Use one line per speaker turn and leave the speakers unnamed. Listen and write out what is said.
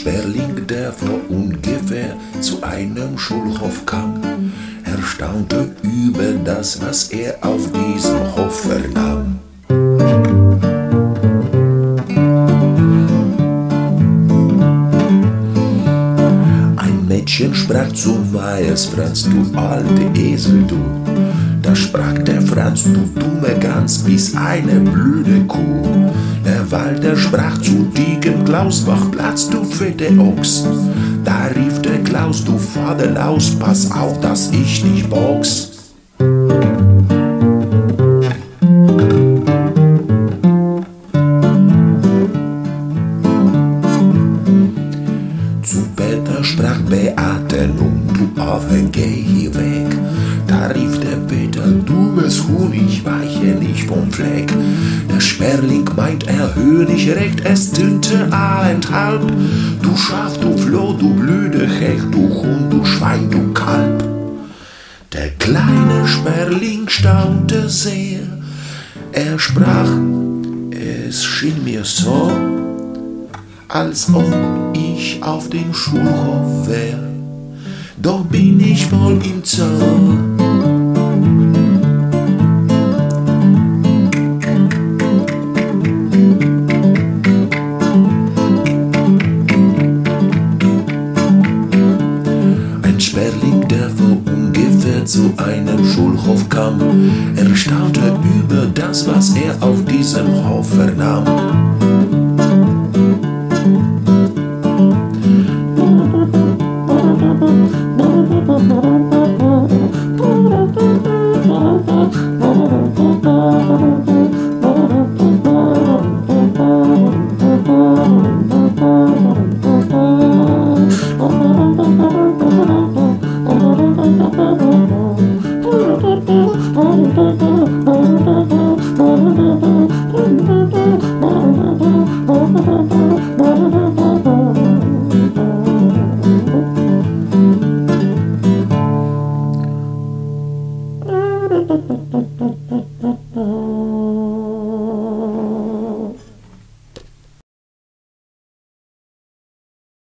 Sperling, der vor ungefähr zu einem Schulhof kam. Er staunte über das, was er auf diesem Hof vernahm. Ein Mädchen sprach zu Weiß, Franz, du alte Esel, du. Da sprach der Franz, du dumme Gans, bis eine blöde Kuh. Walter sprach zu Diegen Klaus, mach Platz, du fette Ochs. Da rief der Klaus, du Vaterlaus, pass auf, dass ich nicht box. Zu Peter sprach Beate, nun du Affe, geh hier weg. Da rief der Peter, dummes Huhn, ich weiche nicht vom Fleck. Der Sperling meint, er höre nicht recht, es tönte allenthalb. Du Schaf, du Floh, du blöde Hecht, du Hund, du Schwein, du Kalb. Der kleine Sperling staunte sehr, er sprach, es schien mir so, als ob ich auf dem Schulhof wär. Doch bin ich wohl im Zoo. Zu einem Schulhof kam, er staunte über das, was er auf diesem Hof vernahm.